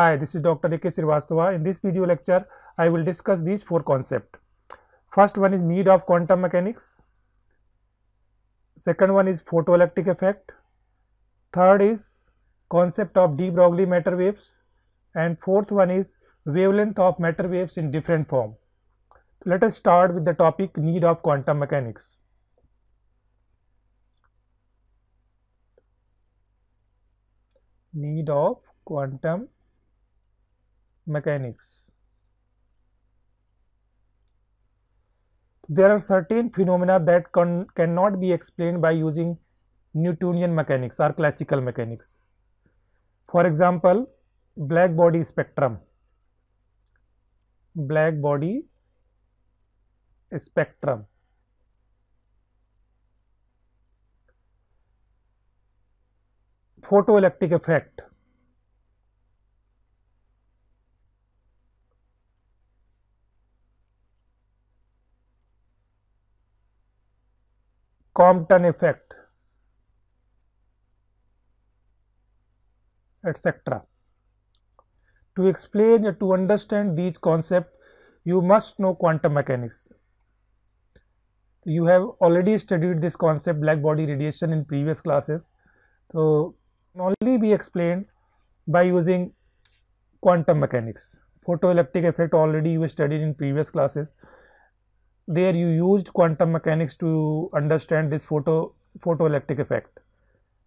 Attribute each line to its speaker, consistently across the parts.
Speaker 1: Hi, this is Dr. A.K. Srivastava. In this video lecture, I will discuss these four concepts. First one is need of quantum mechanics. Second one is photoelectric effect. Third is concept of de Broglie matter waves. And fourth one is wavelength of matter waves in different form. Let us start with the topic need of quantum mechanics. Need of quantum mechanics. There are certain phenomena that can, cannot be explained by using Newtonian mechanics or classical mechanics. For example, black body spectrum, black body spectrum. Photoelectric effect, Compton effect, etc. To explain or to understand these concepts, you must know quantum mechanics. You have already studied this concept black body radiation in previous classes. So, only be explained by using quantum mechanics. Photoelectric effect already you studied in previous classes there you used quantum mechanics to understand this photo photoelectric effect.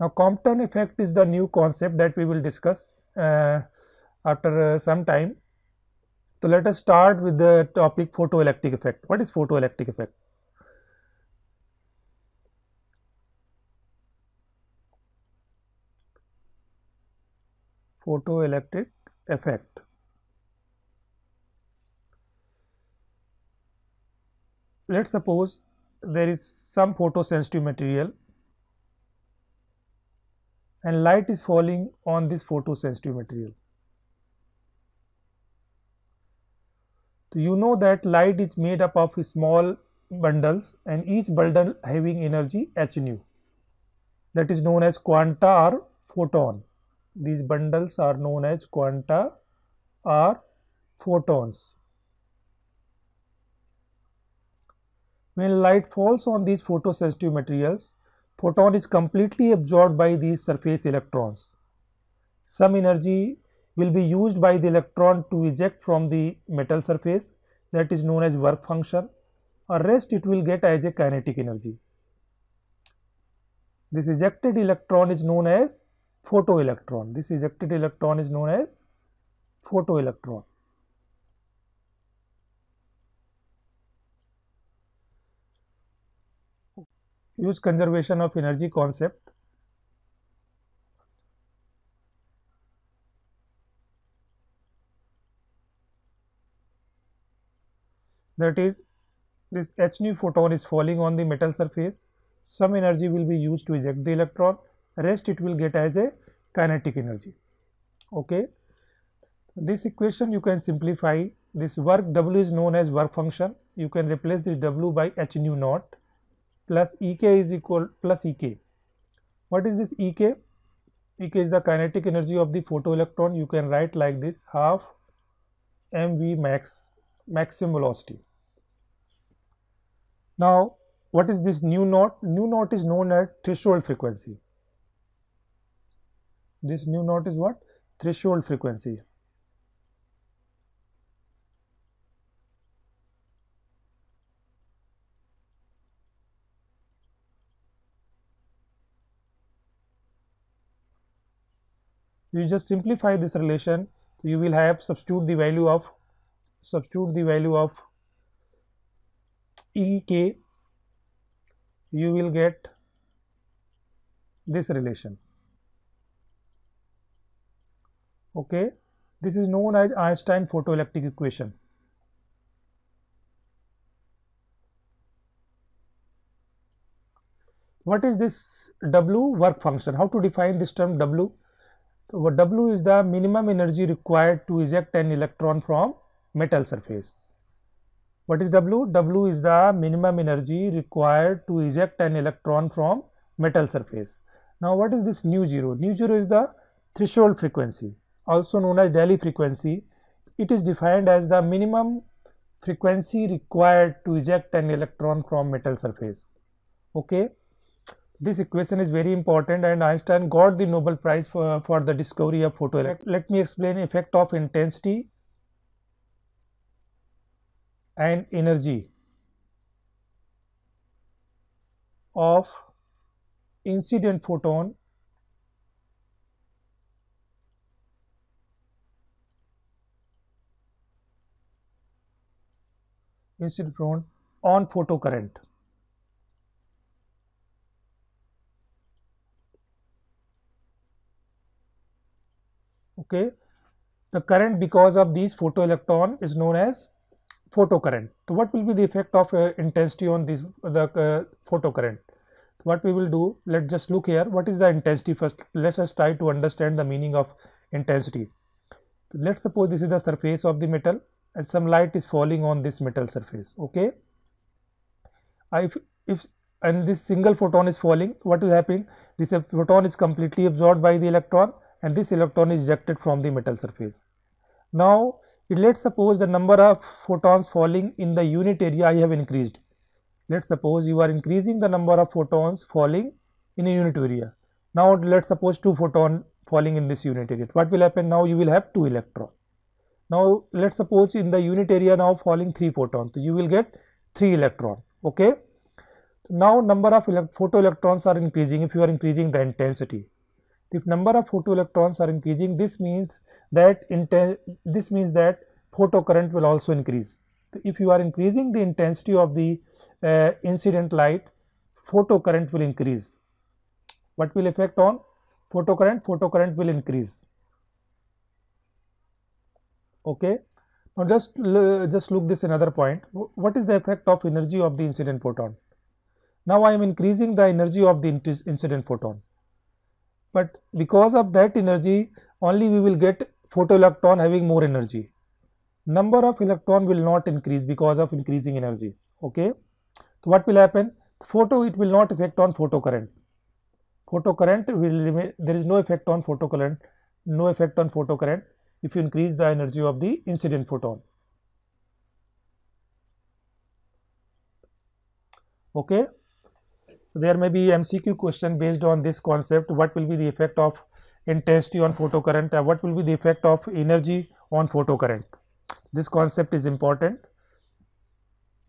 Speaker 1: Now, Compton effect is the new concept that we will discuss uh, after uh, some time. So, let us start with the topic photoelectric effect. What is photoelectric effect? Photoelectric effect. Let us suppose there is some photosensitive material and light is falling on this photosensitive material. So, you know that light is made up of small bundles and each bundle having energy h nu that is known as quanta or photon. These bundles are known as quanta or photons. When light falls on these photosensitive materials, photon is completely absorbed by these surface electrons. Some energy will be used by the electron to eject from the metal surface that is known as work function or rest it will get as a kinetic energy. This ejected electron is known as photoelectron. This ejected electron is known as photoelectron. Use conservation of energy concept. That is this h nu photon is falling on the metal surface. Some energy will be used to eject the electron. Rest it will get as a kinetic energy. Okay. This equation you can simplify. This work w is known as work function. You can replace this w by h nu naught plus Ek is equal plus Ek. What is this Ek? Ek is the kinetic energy of the photoelectron. You can write like this half mv max maximum velocity. Now, what is this nu naught? Nu naught is known as threshold frequency. This nu naught is what? Threshold frequency. You just simplify this relation you will have substitute the value of substitute the value of ek you will get this relation. Okay? This is known as einstein photoelectric equation. What is this w work function? How to define this term w so, W is the minimum energy required to eject an electron from metal surface. What is W? W is the minimum energy required to eject an electron from metal surface. Now, what is this nu 0? Nu 0 is the threshold frequency also known as Rayleigh frequency. It is defined as the minimum frequency required to eject an electron from metal surface. Okay. This equation is very important and Einstein got the Nobel Prize for, for the discovery of photoelectric. Let me explain effect of intensity and energy of incident photon incident photon on photocurrent. Okay, the current because of these photoelectron is known as photocurrent. So, what will be the effect of uh, intensity on this the uh, photocurrent? what we will do, let us just look here. What is the intensity first? Let us try to understand the meaning of intensity. Let us suppose this is the surface of the metal and some light is falling on this metal surface. Okay. If, if and this single photon is falling, what will happen? This photon is completely absorbed by the electron and this electron is ejected from the metal surface. Now, let us suppose the number of photons falling in the unit area I have increased. Let us suppose you are increasing the number of photons falling in a unit area. Now, let us suppose 2 photon falling in this unit area. What will happen? Now, you will have 2 electron. Now, let us suppose in the unit area now falling 3 photons. So, you will get 3 electron. Okay. Now, number of photoelectrons are increasing if you are increasing the intensity if number of photoelectrons are increasing this means that this means that photocurrent will also increase. If you are increasing the intensity of the uh, incident light photocurrent will increase. What will affect on? Photocurrent photocurrent will increase. Okay? Now just just look this another point. What is the effect of energy of the incident photon? Now i am increasing the energy of the incident photon but because of that energy only we will get photoelectron having more energy. Number of electron will not increase because of increasing energy okay? So what will happen? Photo it will not affect on photocurrent photocurrent will remain there is no effect on photocurrent no effect on photocurrent if you increase the energy of the incident photon. Okay there may be MCQ question based on this concept. What will be the effect of intensity on photocurrent? Uh, what will be the effect of energy on photocurrent? This concept is important.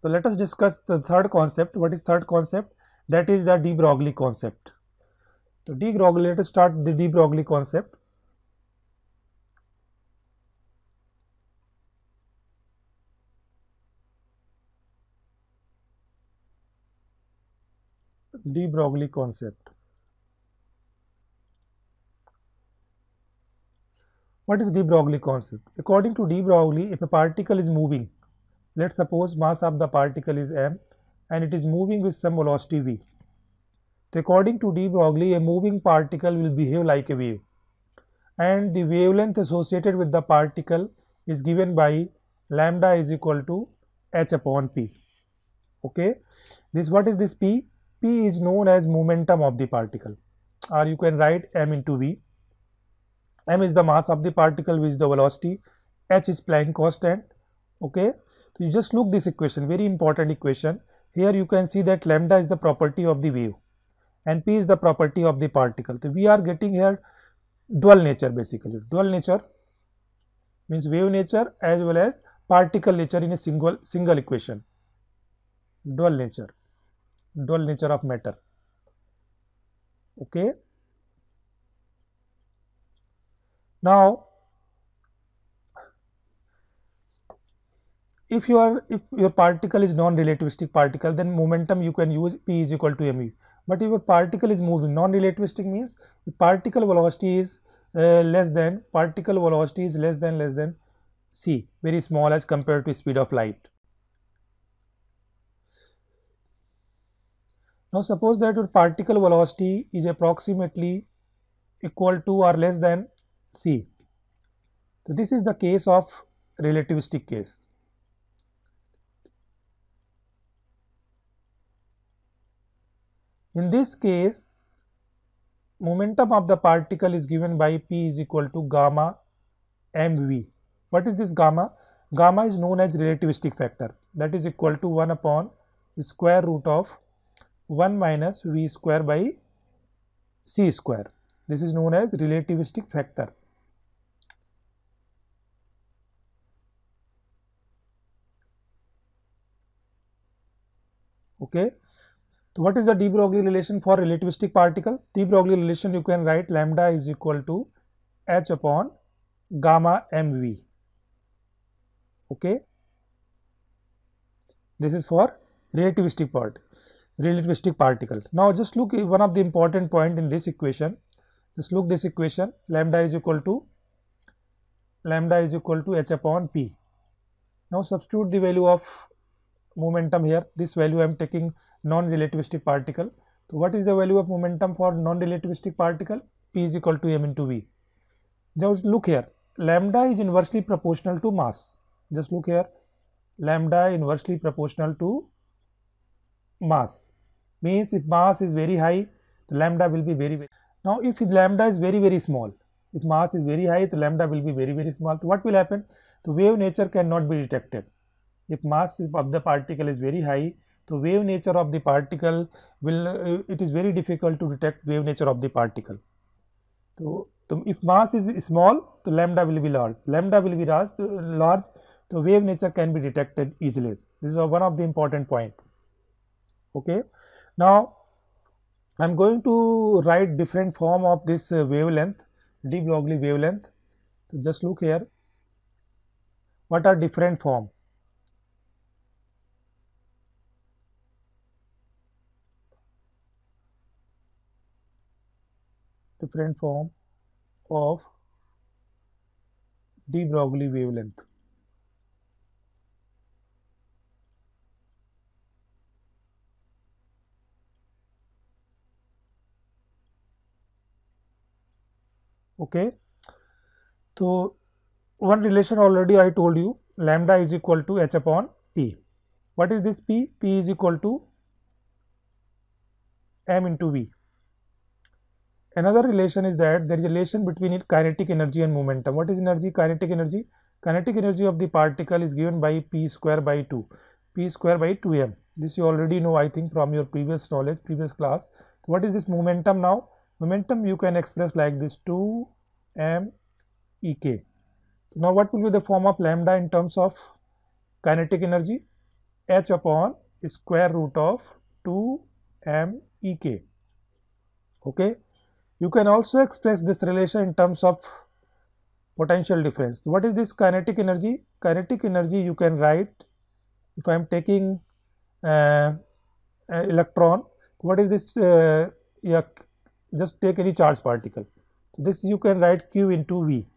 Speaker 1: So let us discuss the third concept. What is third concept? That is the de Broglie concept. So de Broglie let us start the de Broglie concept de Broglie concept. What is de Broglie concept? According to de Broglie, if a particle is moving, let's suppose mass of the particle is m and it is moving with some velocity v. So according to de Broglie, a moving particle will behave like a wave and the wavelength associated with the particle is given by lambda is equal to h upon p. Okay, this what is this p? P is known as momentum of the particle or you can write m into v. m is the mass of the particle which is the velocity, h is Planck constant. Okay. So, you just look this equation very important equation. Here you can see that lambda is the property of the wave and p is the property of the particle. So, we are getting here dual nature basically. Dual nature means wave nature as well as particle nature in a single single equation. Dual nature dual nature of matter. Okay. Now if your if your particle is non-relativistic particle then momentum you can use p is equal to mv but if your particle is moving non-relativistic means the particle velocity is uh, less than particle velocity is less than less than c very small as compared to speed of light Now suppose that your particle velocity is approximately equal to or less than c. So this is the case of relativistic case. In this case, momentum of the particle is given by p is equal to gamma mv. What is this gamma? Gamma is known as relativistic factor that is equal to 1 upon square root of 1 minus v square by c square. This is known as relativistic factor. Okay. So, what is the de Broglie relation for relativistic particle? De Broglie relation you can write lambda is equal to h upon gamma mv. Okay. This is for relativistic part, relativistic particle. Now, just look one of the important point in this equation. Just look this equation lambda is equal to lambda is equal to h upon p. Now, substitute the value of momentum here. This value I am taking non-relativistic particle. So, what is the value of momentum for non-relativistic particle? P is equal to m into v. Just look here, lambda is inversely proportional to mass. Just look here, lambda inversely proportional to mass. Means if mass is very high, the lambda will be very, very. Now, if lambda is very, very small, if mass is very high, the lambda will be very, very small. So, what will happen? The wave nature cannot be detected. If mass of the particle is very high, the wave nature of the particle will uh, it is very difficult to detect wave nature of the particle. So, if mass is small, the lambda will be large. Lambda will be large, large, the wave nature can be detected easily. This is one of the important point. Okay. Now, I am going to write different form of this uh, wavelength, de Broglie wavelength. So, just look here. What are different form? different form of de Broglie wavelength. Okay. So, one relation already I told you lambda is equal to h upon p. What is this p? p is equal to m into v. Another relation is that there is a relation between kinetic energy and momentum. What is energy? Kinetic energy. Kinetic energy of the particle is given by p square by 2, p square by 2m. This you already know I think from your previous knowledge, previous class. What is this momentum now? Momentum you can express like this 2 m e k. Now what will be the form of lambda in terms of kinetic energy? h upon square root of 2 m e k. Okay. You can also express this relation in terms of potential difference. What is this kinetic energy? Kinetic energy you can write if I am taking uh, electron, what is this? Uh, just take any charge particle. This you can write q into v.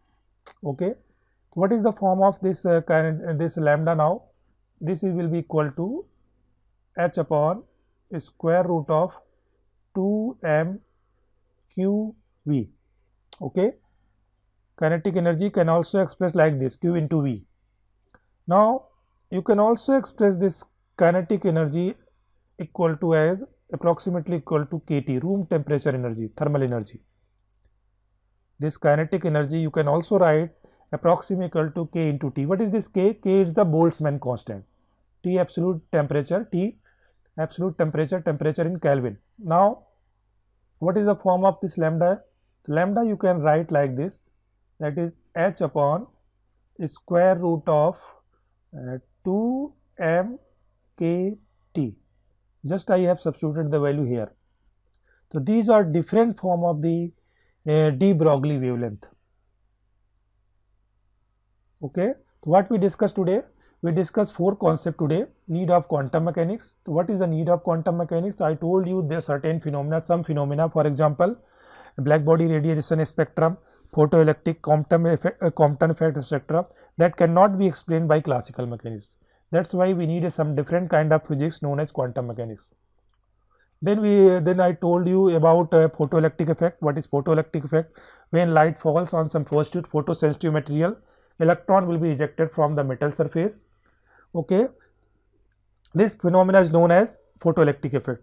Speaker 1: Okay. What is the form of this uh, current, uh, this lambda now? This will be equal to h upon square root of 2 m q v. Okay. Kinetic energy can also express like this Q into V. Now, you can also express this kinetic energy equal to as approximately equal to kT room temperature energy thermal energy. This kinetic energy you can also write approximately equal to K into T. What is this K? K is the Boltzmann constant. T absolute temperature T absolute temperature temperature in Kelvin. Now what is the form of this lambda? Lambda you can write like this that is h upon square root of uh, 2 m k t. Just I have substituted the value here. So, these are different form of the uh, de Broglie wavelength. Okay. So, what we discussed today? we discussed four concepts today need of quantum mechanics so what is the need of quantum mechanics i told you there are certain phenomena some phenomena for example black body radiation spectrum photoelectric compton effect, uh, compton effect etc that cannot be explained by classical mechanics that's why we need some different kind of physics known as quantum mechanics. Then we then i told you about uh, photoelectric effect. What is photoelectric effect? When light falls on some positive photosensitive material electron will be ejected from the metal surface. Okay. This phenomena is known as photoelectric effect.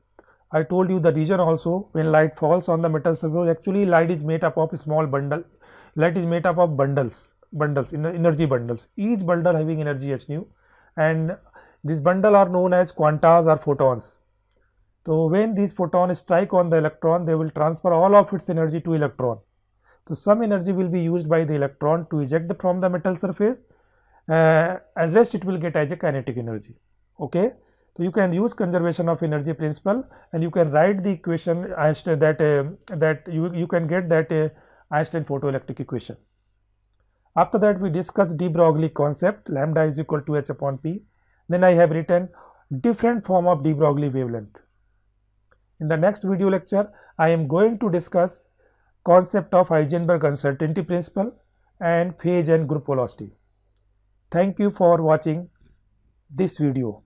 Speaker 1: I told you the region also. When light falls on the metal surface actually light is made up of small bundle light is made up of bundles bundles energy bundles. Each bundle having energy h nu and these bundle are known as quantas or photons. So when these photons strike on the electron they will transfer all of its energy to electron. So some energy will be used by the electron to eject the, from the metal surface uh, and rest it will get as a kinetic energy. Okay? So you can use conservation of energy principle and you can write the equation Einstein that uh, that you, you can get that uh, Einstein photoelectric equation. After that we discuss de Broglie concept lambda is equal to h upon p. Then I have written different form of de Broglie wavelength. In the next video lecture I am going to discuss concept of Heisenberg uncertainty principle and phase and group velocity. Thank you for watching this video.